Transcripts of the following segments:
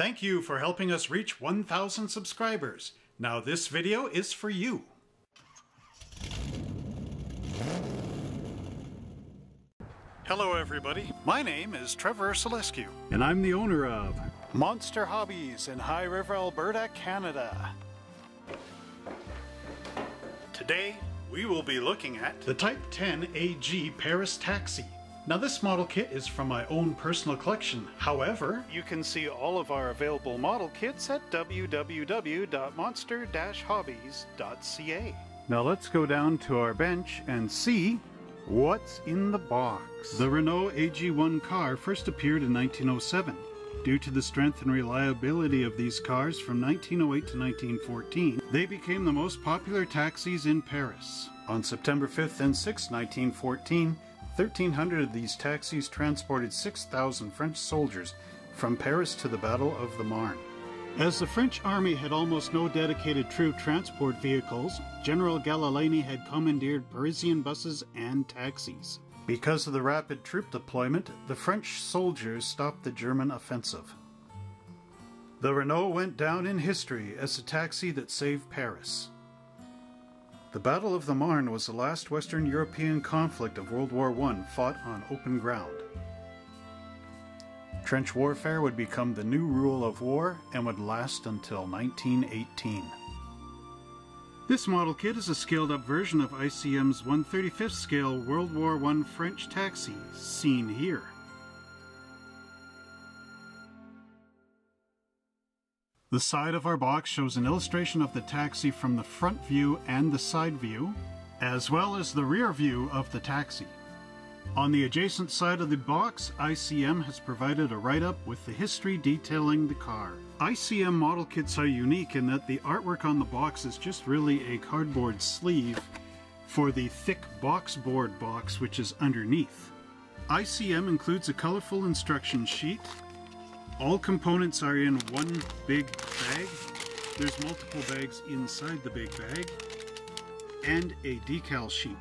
Thank you for helping us reach 1,000 subscribers. Now this video is for you. Hello everybody, my name is Trevor Selescu. And I'm the owner of Monster Hobbies in High River, Alberta, Canada. Today, we will be looking at the Type 10 AG Paris Taxi. Now this model kit is from my own personal collection. However, you can see all of our available model kits at www.monster-hobbies.ca. Now let's go down to our bench and see what's in the box. The Renault AG1 car first appeared in 1907. Due to the strength and reliability of these cars from 1908 to 1914, they became the most popular taxis in Paris. On September 5th and 6th, 1914, 1,300 of these taxis transported 6,000 French soldiers from Paris to the Battle of the Marne. As the French army had almost no dedicated troop transport vehicles, General Gallieni had commandeered Parisian buses and taxis. Because of the rapid troop deployment, the French soldiers stopped the German offensive. The Renault went down in history as the taxi that saved Paris. The Battle of the Marne was the last Western European conflict of World War I fought on open ground. Trench warfare would become the new rule of war and would last until 1918. This model kit is a scaled up version of ICM's 135th scale World War I French taxi, seen here. The side of our box shows an illustration of the taxi from the front view and the side view, as well as the rear view of the taxi. On the adjacent side of the box, ICM has provided a write-up with the history detailing the car. ICM model kits are unique in that the artwork on the box is just really a cardboard sleeve for the thick box board box which is underneath. ICM includes a colorful instruction sheet. All components are in one big bag. There's multiple bags inside the big bag. And a decal sheet.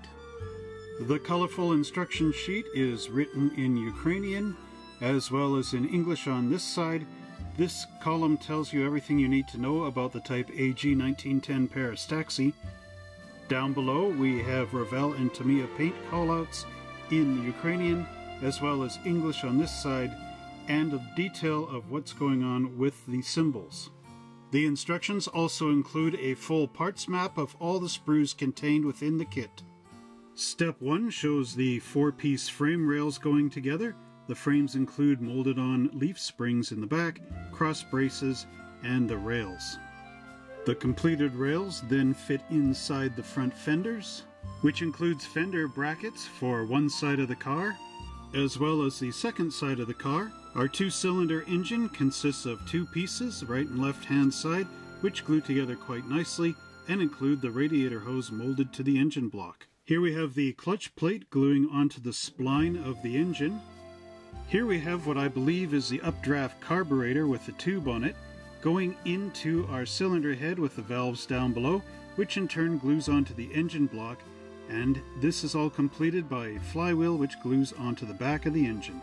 The colorful instruction sheet is written in Ukrainian as well as in English on this side. This column tells you everything you need to know about the Type AG 1910 Paris taxi. Down below we have Revell and Tamiya paint callouts in Ukrainian as well as English on this side and a detail of what's going on with the symbols. The instructions also include a full parts map of all the sprues contained within the kit. Step 1 shows the four-piece frame rails going together. The frames include molded on leaf springs in the back, cross braces, and the rails. The completed rails then fit inside the front fenders, which includes fender brackets for one side of the car, as well as the second side of the car. Our two-cylinder engine consists of two pieces, right and left hand side, which glue together quite nicely and include the radiator hose molded to the engine block. Here we have the clutch plate gluing onto the spline of the engine. Here we have what I believe is the updraft carburetor with the tube on it, going into our cylinder head with the valves down below, which in turn glues onto the engine block, and this is all completed by a flywheel which glues onto the back of the engine.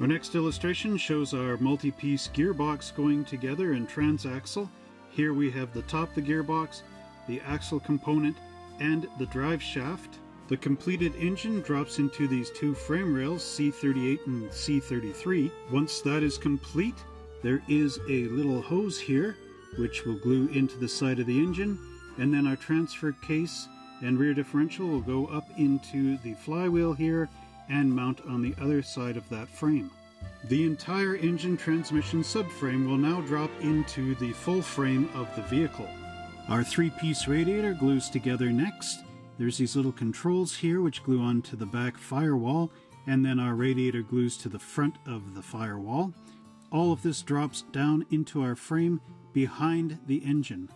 Our next illustration shows our multi-piece gearbox going together in transaxle. Here we have the top of the gearbox, the axle component, and the drive shaft. The completed engine drops into these two frame rails, C38 and C33. Once that is complete, there is a little hose here, which will glue into the side of the engine, and then our transfer case and rear differential will go up into the flywheel here and mount on the other side of that frame. The entire engine transmission subframe will now drop into the full frame of the vehicle. Our three-piece radiator glues together next, there's these little controls here which glue onto the back firewall, and then our radiator glues to the front of the firewall. All of this drops down into our frame behind the engine.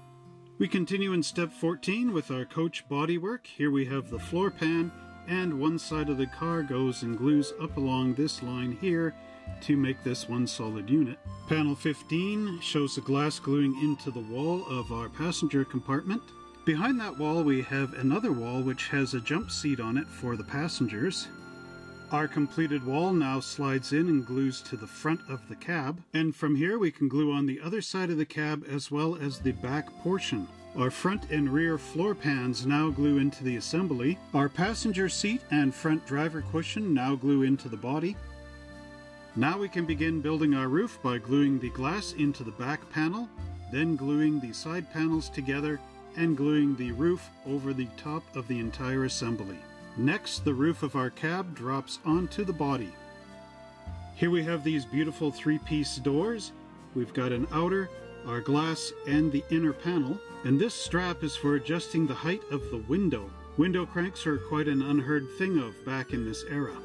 We continue in step 14 with our coach bodywork. Here we have the floor pan, and one side of the car goes and glues up along this line here to make this one solid unit. Panel 15 shows the glass gluing into the wall of our passenger compartment. Behind that wall we have another wall which has a jump seat on it for the passengers. Our completed wall now slides in and glues to the front of the cab, and from here we can glue on the other side of the cab as well as the back portion. Our front and rear floor pans now glue into the assembly. Our passenger seat and front driver cushion now glue into the body. Now we can begin building our roof by gluing the glass into the back panel, then gluing the side panels together and gluing the roof over the top of the entire assembly. Next, the roof of our cab drops onto the body. Here we have these beautiful three-piece doors. We've got an outer, our glass, and the inner panel. And this strap is for adjusting the height of the window. Window cranks are quite an unheard thing of back in this era.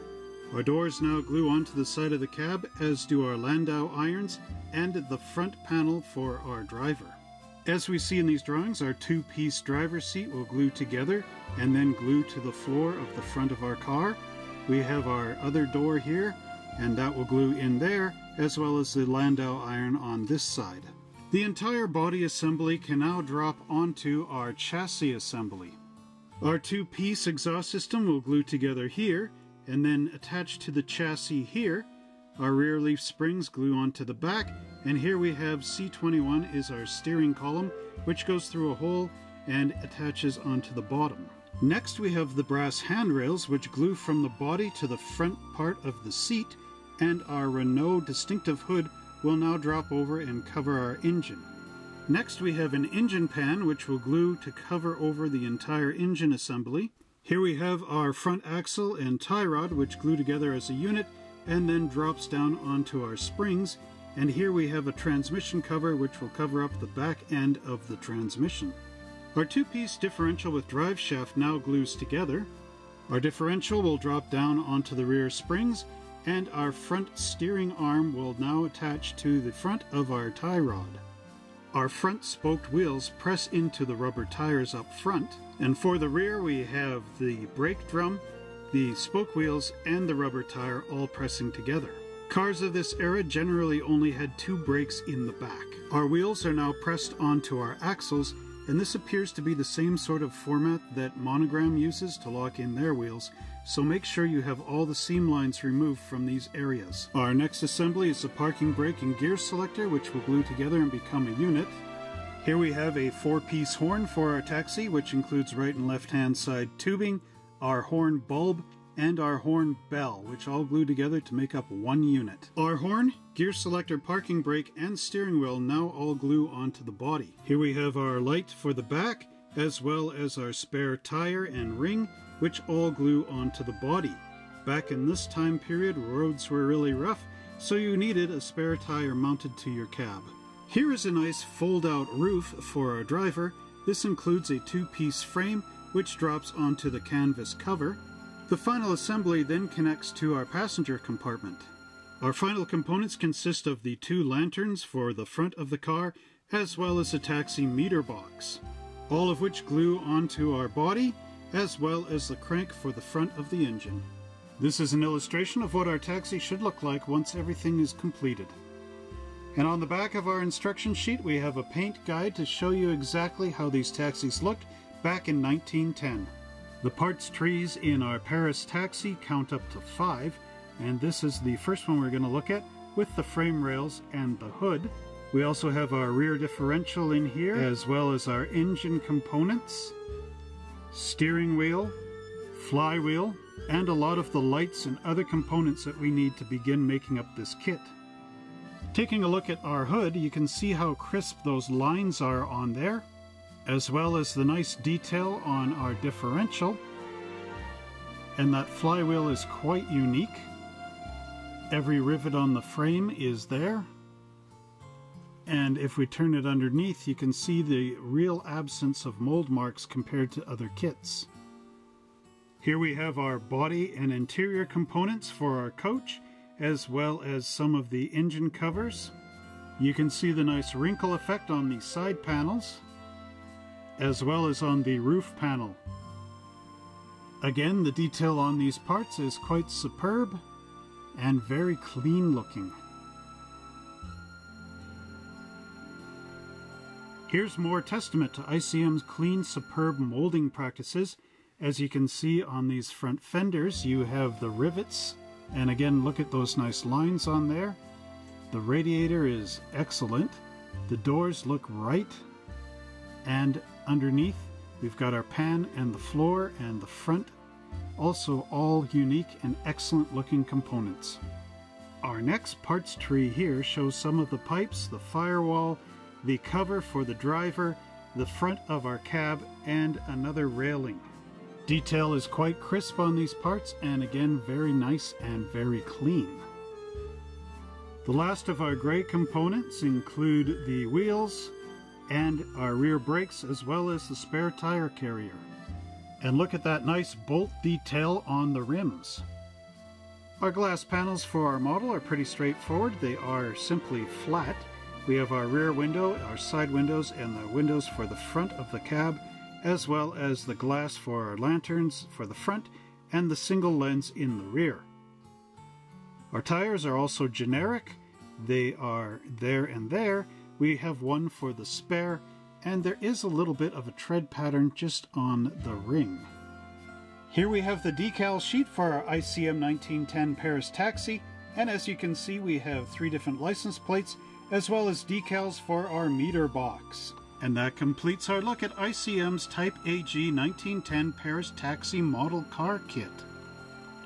Our doors now glue onto the side of the cab, as do our landau irons and the front panel for our driver. As we see in these drawings, our two-piece driver's seat will glue together and then glue to the floor of the front of our car. We have our other door here, and that will glue in there, as well as the landau iron on this side. The entire body assembly can now drop onto our chassis assembly. Our two-piece exhaust system will glue together here, and then attach to the chassis here, our rear leaf springs glue onto the back, and here we have C21 is our steering column, which goes through a hole and attaches onto the bottom. Next we have the brass handrails, which glue from the body to the front part of the seat, and our Renault distinctive hood will now drop over and cover our engine. Next we have an engine pan, which will glue to cover over the entire engine assembly. Here we have our front axle and tie rod, which glue together as a unit, and then drops down onto our springs. And here we have a transmission cover which will cover up the back end of the transmission. Our two-piece differential with drive shaft now glues together. Our differential will drop down onto the rear springs and our front steering arm will now attach to the front of our tie rod. Our front spoked wheels press into the rubber tires up front, and for the rear we have the brake drum the spoke wheels and the rubber tire all pressing together. Cars of this era generally only had two brakes in the back. Our wheels are now pressed onto our axles, and this appears to be the same sort of format that Monogram uses to lock in their wheels, so make sure you have all the seam lines removed from these areas. Our next assembly is the parking brake and gear selector, which will glue together and become a unit. Here we have a four-piece horn for our taxi, which includes right and left hand side tubing, our horn bulb, and our horn bell, which all glue together to make up one unit. Our horn, gear selector, parking brake, and steering wheel now all glue onto the body. Here we have our light for the back, as well as our spare tire and ring, which all glue onto the body. Back in this time period, roads were really rough, so you needed a spare tire mounted to your cab. Here is a nice fold-out roof for our driver. This includes a two-piece frame which drops onto the canvas cover. The final assembly then connects to our passenger compartment. Our final components consist of the two lanterns for the front of the car, as well as a taxi meter box, all of which glue onto our body, as well as the crank for the front of the engine. This is an illustration of what our taxi should look like once everything is completed. And on the back of our instruction sheet we have a paint guide to show you exactly how these taxis looked back in 1910. The parts trees in our Paris taxi count up to five, and this is the first one we're going to look at with the frame rails and the hood. We also have our rear differential in here, as well as our engine components, steering wheel, flywheel, and a lot of the lights and other components that we need to begin making up this kit. Taking a look at our hood, you can see how crisp those lines are on there as well as the nice detail on our differential. And that flywheel is quite unique. Every rivet on the frame is there. And if we turn it underneath, you can see the real absence of mold marks compared to other kits. Here we have our body and interior components for our coach, as well as some of the engine covers. You can see the nice wrinkle effect on the side panels as well as on the roof panel. Again, the detail on these parts is quite superb and very clean looking. Here's more testament to ICM's clean, superb molding practices As you can see on these front fenders, you have the rivets. And again, look at those nice lines on there. The radiator is excellent. The doors look right. And underneath, we've got our pan and the floor and the front. Also all unique and excellent looking components. Our next parts tree here shows some of the pipes, the firewall, the cover for the driver, the front of our cab, and another railing. Detail is quite crisp on these parts and again very nice and very clean. The last of our grey components include the wheels and our rear brakes as well as the spare tire carrier. And look at that nice bolt detail on the rims. Our glass panels for our model are pretty straightforward. They are simply flat. We have our rear window, our side windows, and the windows for the front of the cab, as well as the glass for our lanterns for the front and the single lens in the rear. Our tires are also generic. They are there and there. We have one for the spare, and there is a little bit of a tread pattern just on the ring. Here we have the decal sheet for our ICM 1910 Paris Taxi, and as you can see we have three different license plates as well as decals for our meter box. And that completes our look at ICM's Type AG 1910 Paris Taxi model car kit.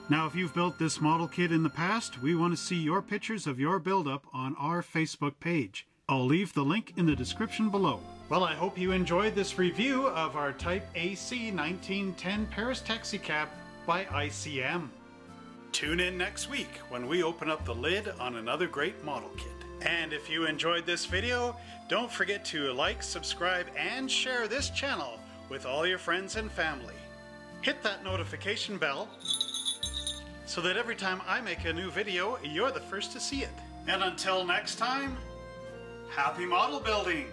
Now if you've built this model kit in the past, we want to see your pictures of your build-up on our Facebook page. I'll leave the link in the description below. Well, I hope you enjoyed this review of our Type AG 1910 Paris Taxi Cab by ICM. Tune in next week when we open up the lid on another great model kit. And if you enjoyed this video, don't forget to like, subscribe, and share this channel with all your friends and family. Hit that notification bell so that every time I make a new video, you're the first to see it. And until next time, happy model building!